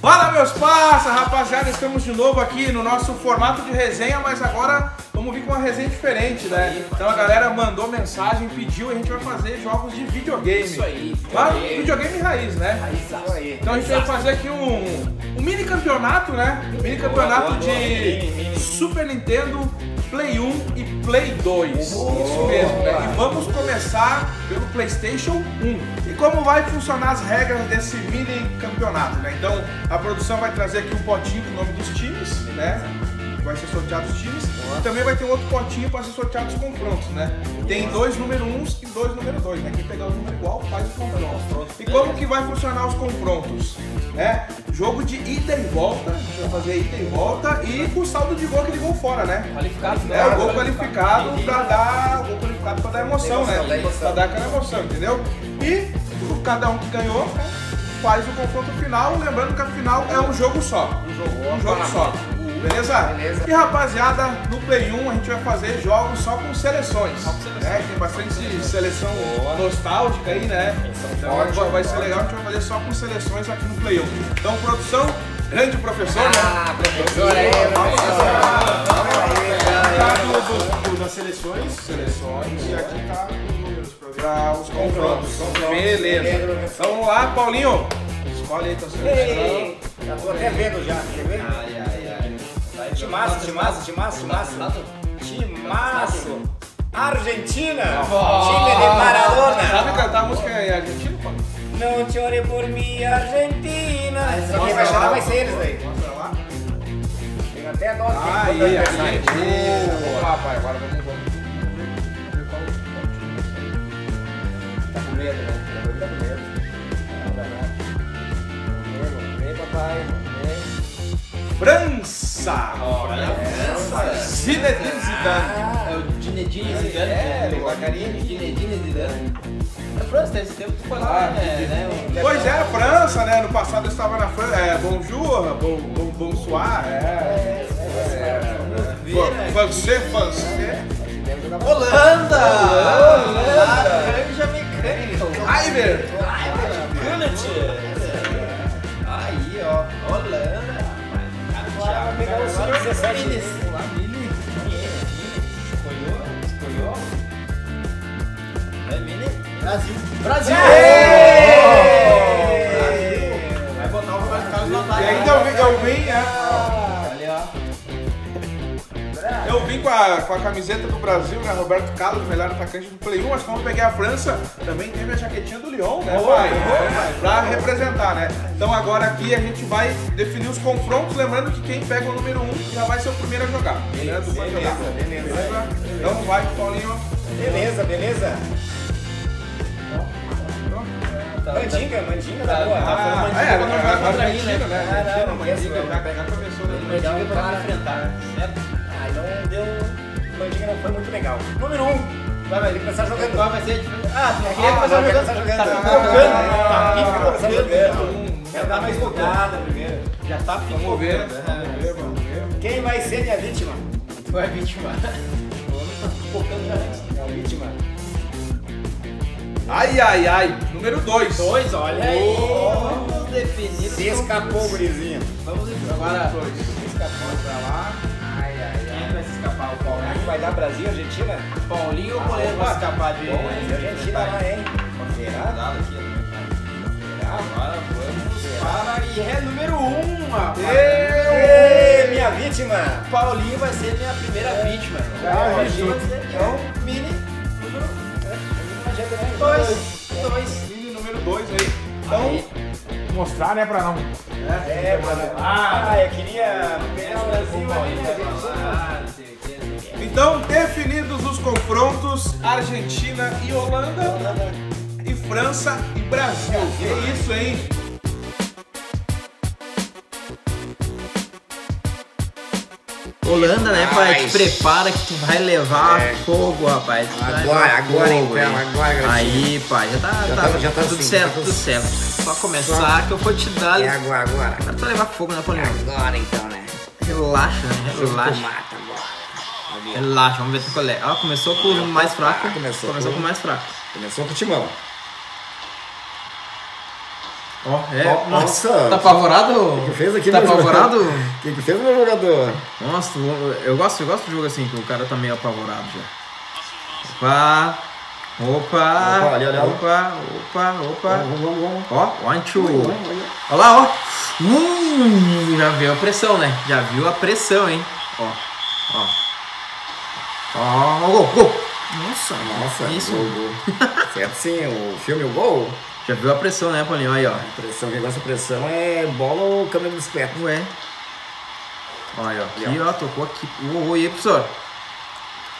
Fala meus parça, rapaziada, estamos de novo aqui no nosso formato de resenha, mas agora vamos vir com uma resenha diferente, né? Então a galera mandou mensagem, pediu e a gente vai fazer jogos de videogame. Isso aí. Mas videogame raiz, né? Isso aí. Então a gente vai fazer aqui um, um mini campeonato, né? Um mini campeonato de. Super Nintendo, Play 1 e Play 2. Isso mesmo, né? E vamos começar PlayStation 1. E como vai funcionar as regras desse mini campeonato, né? Então a produção vai trazer aqui um potinho com o nome dos times, né? Vai ser sorteado os times. E também vai ter um outro potinho para ser sorteado os confrontos, né? Tem dois número 1 e dois número 2, né? Quem pegar o número igual faz o confronto. E como que vai funcionar os confrontos? É, jogo de ida e volta, a gente vai fazer ida e volta e com saldo de gol aquele gol fora, né? Qualificado, É, o gol qualificado pra dar, o gol qualificado pra dar emoção, Emoção, né? emoção. Pra dar aquela emoção, entendeu? E cada um que ganhou faz o confronto final, lembrando que a final é um jogo só. Um jogo, um jogo só. Beleza? Beleza. E rapaziada, no Play 1 a gente vai fazer jogos só com seleções. Só com seleções. É, tem bastante seleção Boa. nostálgica aí, né? Então forte, vai- vai ser legal, a gente vai fazer só com seleções aqui no Play 1. Então, produção, grande professor, né? Ah, professor aí, do- das seleções, seleções, e aqui tá os números para os confrontos. Beleza. Então vamos lá, Paulinho. Escolhe aí tua seleção. Já tô até vendo já, quer ver? Ai, ai, ai. Timaço, timaço, timaço, timaço. Timaço. Argentina. Time de Maradona. Sabe cantar a música em argentino, Paulinho? Não chore por mim, Argentina. Só quem vai chorar vai ser eles aí. Mostra lá. Tem até de quem Aí, lá, pai. Agora vamos. Tá com medo, né? Tá com medo. Não, dá nada. Vem, vem, papai. Vem. França! Olha, França. Zinedine Zidane. É o Dinedine Zidane. É, né? devagarinho. Dinedine Zidane. É França, esse tempo tu foi lá, Ah, né? né? Pois é, a França, né? No passado eu estava na França. É, bonjour, bon, bon, bonsoir. É. Vira. Francês, francês. Holanda! Holanda. Laranja mecânica. Iver. Aí, 17 anos. Brasil! Brasil! Com a, camiseta do Brasil, né? Roberto Carlos, melhor atacante do Play 1, mas como eu peguei a França, também teve a jaquetinha do Lyon, né, Boa, pai? boa, É, pra representar, né? Então agora aqui a gente vai definir os confrontos, lembrando que quem pega o número 1 já vai ser o primeiro a jogar. né? Do vai jogar. beleza. Então vai, Paulinho. Beleza, beleza. Tá, Mandinga, mandinga Tá, da boa. tá. Ah, Mandinga é, quando joga contra ele, né? não, Mandinga, já, já começou, né? Mandinga pra enfrentar, certo? Ah, não deu. Mandinga não foi muito legal. Número 1. Um. Vai, vai, ele começar jogando. Qual vai ser a? Ah, tu queria Ah, começar não, quer jogando. começar jogando. Tá ah, Tá começar pipocando. jogando. Quero dar mais rodada primeiro. Já tá pipocando. Vamos ver, né? vamos ver, vamos ver. Quem vai ser minha vítima? Tu é vítima. Já antes. Minha vítima. Ai, ai, ai. Número 2. Dois, olha aí. Vamos definir. Se escapou, gurizinho. Vamos definir. Agora, Se escapou. Pra lá. O Paulinho? vai dar Brasil, Argentina? Paulinho ou o Ah, Moleiro vai escapar de... Bom, mas Argentina lá, hein? Será? Né? Agora vamos para... E é número um, rapaz. Ê, minha vítima! Paulinho vai ser minha primeira vítima. Já Paulinho vai ser minha mini número Não adianta, né? dois. Dois. Mini número 2 aí. Então, mostrar, né, pra não. É, mano. Ah, eu queria pegar o Brasil ali, né, Então, definidos os confrontos, Argentina e Holanda, e França e Brasil. Que isso, hein? Holanda, né, pai? Te prepara que tu vai levar É. fogo, rapaz. Tu Agora, agora, fogo, então, hein? agora, garotinho. Aí, pai, já tá, Já tá, tá- já tá tudo assim, certo, já tá tudo assim. certo. Só começar que eu vou te dar. É agora, agora. Agora tu vai levar fogo, né, Paulinho? Agora então, né? Relaxa, né? Relaxa. Relaxa, vamos ver qual é. Ó, começou com o mais fraco. começou Começou com- com o mais fraco. Começou com o timão. Ó, é. Nossa. Tá apavorado? O que fez aqui Tá apavorado? O que, que fez meu jogador? Nossa, eu gosto, eu gosto de jogo assim, que o cara tá meio apavorado já. Opa! Opa! Opa, ali, ali, ali. Opa, opa, opa. Vamos, vamos, vamos. Ó, one, two. Olha lá, ó. Hum, já viu a pressão, né? Já viu a pressão, hein? Ó, ó. Ó, gol, gol. Nossa, Nossa, isso. gol, gol. certo sim, o filme O Gol. Já viu a pressão, né, Paulinho? Aí, ó. Pressão, quem gosta de pressão é bola ou câmera de bicicleta. Ué. Olha, ó. Aqui, ó. Tocou aqui. Ô, ô, e aí, professor?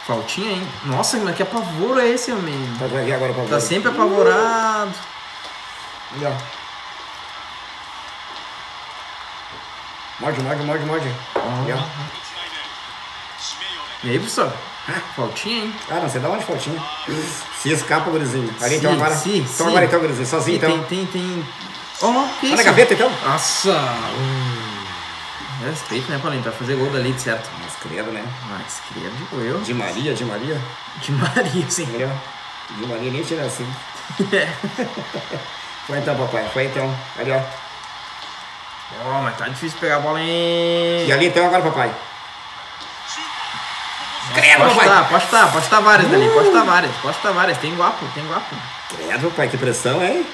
Faltinha, hein? Nossa, mas que apavoro é esse, homem? Tá aqui agora Tá sempre apavorado. Ali, ó. Morde, morde, morde, morde. Ó. E aí, professor? Faltinha, hein? Ah, não sei da onde faltinha. Se escapa, gurizinho. Sim, então agora. sim, então agora então, gurizinho. Sozinho tem, então. tem, tem. Ó, que Tá na isso? gaveta então? Nossa! Hum. Respeito, né, Paulinho? Pra fazer gol dali, de certo. Mas credo, né? Mas, credo, digo eu. De Maria, de Maria. De Maria, sim. Ó. De Maria nem tira assim. Foi então, papai. Foi então. Ali, ó. Ó, mas tá difícil pegar a bola, hein? E ali então agora, papai. Credo, Pode papai. estar, pode estar, pode estar várias dali, pode estar várias, pode estar várias. Tem guapo, tem guapo. Credo, papai. Que pressão, hein?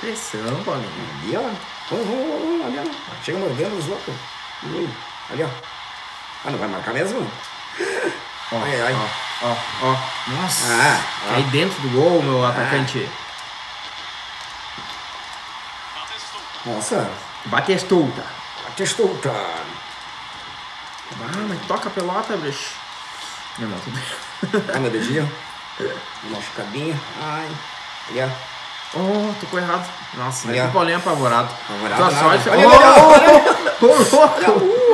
Pressão, Paulinho. Ali, ó. Vamos, vamos, vamos. Ali, ó. Chega mordendo os loucos. Ali, ó. Ah, não vai marcar mesmo? Ó, Ai, ai. ó, ó, ó. Nossa. Ah, Cai dentro do gol, meu atacante. Nossa. Batistouta. Testou, tá. Ah, mas toca a pelota, bicho. Meu irmão, tudo Ah, meu dedinho. Machucadinho. Ai. Ali, ó. Oh, tocou errado. Nossa, Ali, ó. que Paulinho é apavorado. Apavorado Tua sorte. Olha, olha, olha, ô, louco.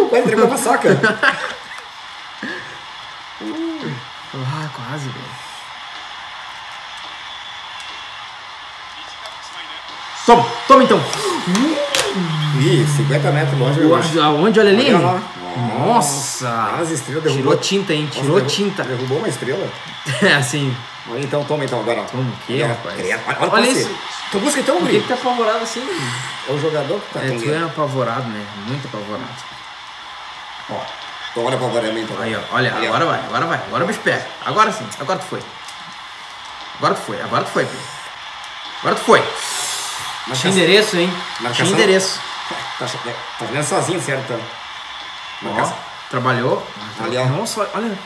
Uh, quase entregou pra saca. Ah, quase, velho. Toma, toma então. Ih, 50 metros longe. Aonde? Olha ali. Olha lá. Nossa. As estrelas derrubou. Tirou tinta, hein? Tirou tinta. Derrubou uma estrela. É assim. Olha, então, toma então agora. ó. Toma o quê, Olha, rapaz? Olha, olha, isso. Tu busca então, Por que, Guri. que tá apavorado assim? É o jogador que tá É, tu é apavorado, né? Muito apavorado. Ó. Então olha varanda então. Aí, ó. Olha, ó. agora vai, agora vai. Agora o bicho pega. Agora sim. Agora tu foi. Agora tu foi. Agora tu foi, Pedro. Agora tu foi. Marcação. Tinha endereço, hein? Marcação. Tinha endereço. Tá, tá jogando sozinho, certo? Ó, trabalhou. Ali, ó. Nossa, olha.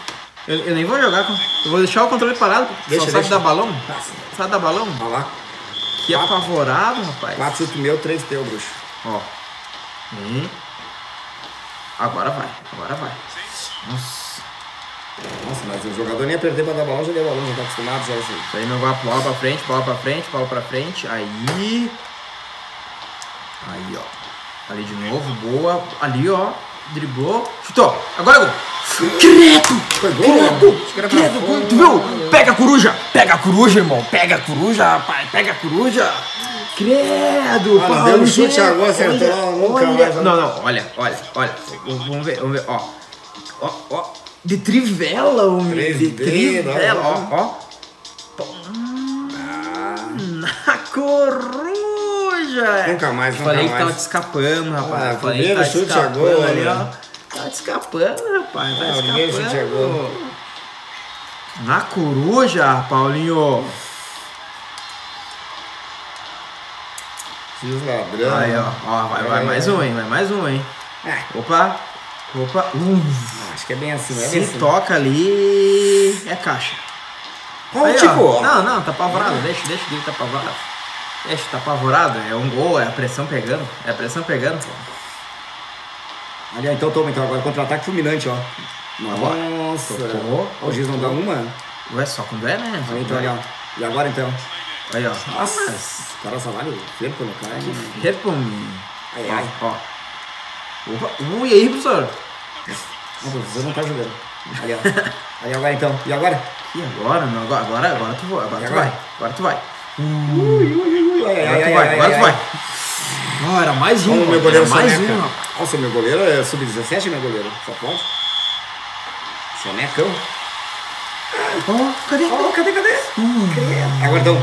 Eu, eu nem vou jogar com. Eu vou deixar o controle parado. Deixa, só sabe deixa. dar balão? Sabe dar balão? Olha lá. Que apavorado, rapaz. Quatro chutes meu, três teu, bruxo. Ó. Hum. Agora vai. Agora vai. Nossa. Nossa, mas o jogador nem ia perder pra dar balão, já deu balão, já tá acostumado já assim. Isso aí, meu guapo. Bola pra frente, bola pra frente, bola pra frente. Aí. Aí, ó. Ali de novo, boa. Ali, ó. Driblou. Chutou. Agora é gol. Credo! Foi gol? Credo! Tu viu? Pega a coruja! Pega a coruja, irmão! Pega a coruja, rapaz! Pega a coruja! Credo! Ah, deu um chute agora, acertou, nunca mais, né? Não, não, olha, olha, olha. Vamos ver, vamos ver, ó. Ó, ó. De trivela, homem. De trivela, ó. ó, ó. Na coruja! Nunca mais, nunca Falei que mais. tava te escapando, rapaz. Ah, Falei que primeiro tava te chute escapando agora, ali, ó. né? Tá te escapando, rapaz. Tá Ah, chute escapando. agora. Na coruja, Paulinho. Fiz ladrão. Aí, ó. Ó, vai, vai É. mais um, hein? Vai mais um, hein? É, Opa. Opa. Uh, acho que é bem assim, é se bem assim. toca ali. É caixa. Ó, Aí, ó. tipo, Não, não, tá apavorado. Deixa, deixa ele tá apavorado. Deixa, tá apavorado. É um gol, é a pressão pegando. É a pressão pegando, pô. Ali, ó, então toma então agora contra-ataque fulminante, ó. Agora. Nossa. Tocou. Ó, o Giz não dá uma. Ué, só quando é, né? Aí, então, ali, ó. E agora então? Aí, ó. Nossa. Mas, Cara, salário cara. né? Repome. Ai, ai. Ó. Opa. Uh, e aí, professor? Não, professor não tá jogando. Ali, ó. Aí agora então. E agora? E agora, meu? Agora, agora, agora tu. Agora E tu agora? vai. Agora tu vai. Ui, ui, ui, ui. Ai, Agora ai, vai. ai, Agora tu vai. ai. Ó, era mais um. Ó, o meu era goleiro mais Soneca. um, rapaz. Nossa, meu goleiro é sub-17, meu goleiro. Só pode? Sonecão. Ó, cadê? Ó, cadê, cadê? Hum. Agora então.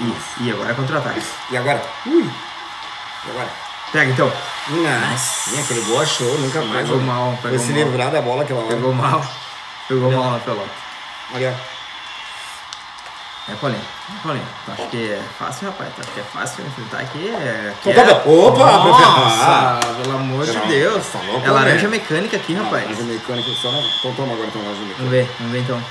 Isso. E agora é contra-ataque. E agora? Ui. E agora? Pega então. Nossa. Minha, aquele gol achou, nunca mais. Pegou mal, pegou se mal. livrar da bola aquela hora. Pegou mal. Pegou mal na pelota. Olha. É, Paulinho. É. Tu acha que é fácil, rapaz? Tu acha que é fácil enfrentar aqui? É... aqui Opa, é... opa, Nossa, pelo amor de Deus. tá louco, é laranja né? mecânica aqui, rapaz. Laranja mecânica só não. Então toma agora, então, laranja Vamos mecânica. ver, vamos ver então.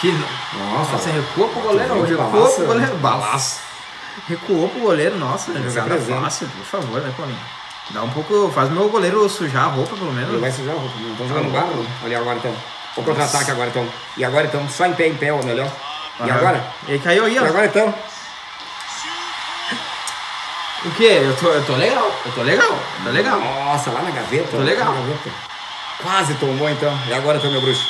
Que... Nossa. Nossa, recuou pro goleiro, recuou balaço? pro goleiro. Balaço. Recuou pro goleiro, nossa, ser jogada fácil, por favor, né, Paulinho? Dá um pouco, faz meu goleiro sujar a roupa, pelo Ele menos. vai sujar a roupa. Não estão jogando Tá barro. Olha agora, então. O contra-ataque agora, então. E agora, então. Só em pé, em pé, ó, melhor. E agora? Ele caiu aí, E ó. agora, então. O quê? Eu tô, eu tô legal, eu tô legal, eu tô legal. Nossa, lá na gaveta. Tô legal. gaveta. Quase tomou, então. E agora, então, meu bruxo?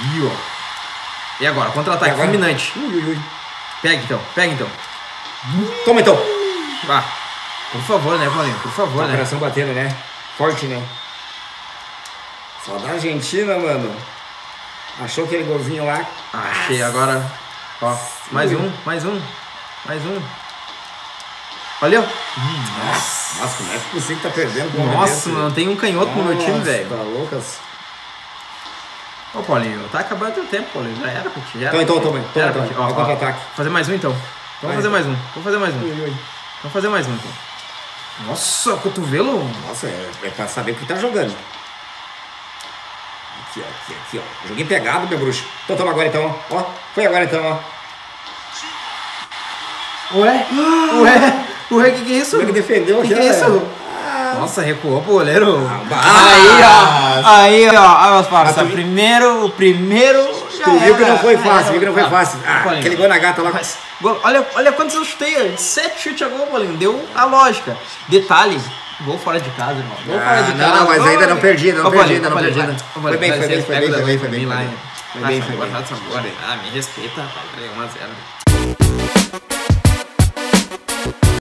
Aí, ó. E agora, E contra-ataque fulminante. Ui, ui, ui. Pega então, pega então. Toma, então. Vá. Por favor, né, Paulinho? Por favor, Tá né? coração batendo, né? Forte, né? Só da Argentina, mano. Achou aquele golzinho lá? Achei agora. Ó, mais um, mais um, mais um. Olha, ó. Nossa, como é que você tá perdendo Nossa, mano, tem um canhoto no meu time, Nossa, velho. Tá loucas? Ô, Paulinho, tá acabando teu tempo, Paulinho. Já era ti. já Então, era então, toma, toma, toma. Ó, É ó, contra-ataque. Fazer mais um então. Vamos Vai. fazer mais um. Vamos fazer mais um. Ui, ui. Vamos fazer mais um então. Nossa, cotovelo. Nossa, é, é pra saber o que tá jogando. Aqui, ó, aqui, aqui, ó. Joguei pegado, meu bruxo. Então toma agora então, ó. Foi agora então, ó. Ué? Ué? Ué, que que é isso? Como é que defendeu Que que aqui, é isso? Nossa, recuou pro goleiro. Ah, Aí, ó. Aí, ó. Meus parça. Primeiro, o primeiro. Já Tu viu que não foi fácil, viu que não foi Ah, fácil. Ah, aquele gol na gata lá. Mas, gol- olha, olha quantos eu chutei. Sete chutes a gol, Paulinho. Deu a lógica. Detalhe. Gol fora de casa, irmão. Gol Ah, fora de não, casa. não, mas Gol ainda não perdi, não perdi, ainda não perdi, Foi bem, foi bem, foi bem, foi bem, foi bem, foi bem. Foi Ah, bem. Ah, me respeita, rapaz. 1 a 0